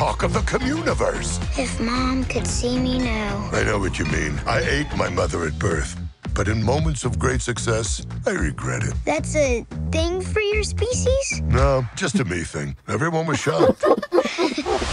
talk of the communiverse. If Mom could see me now. I know what you mean. I ate my mother at birth. But in moments of great success, I regret it. That's a thing for your species? No, just a me thing. Everyone was shocked.